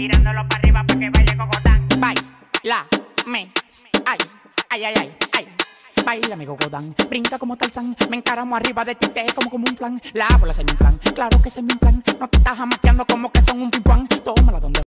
tirándolo para arriba para que baile cocotán. Baila, me, ay, ay, ay, ay, ay. Baila mi gogodán, brinca como Tarzán, me encaramo arriba de ti, te como como un plan, la bola se me plan, claro que se me plan, no te estás jamaqueando como que son un pipuán, tómala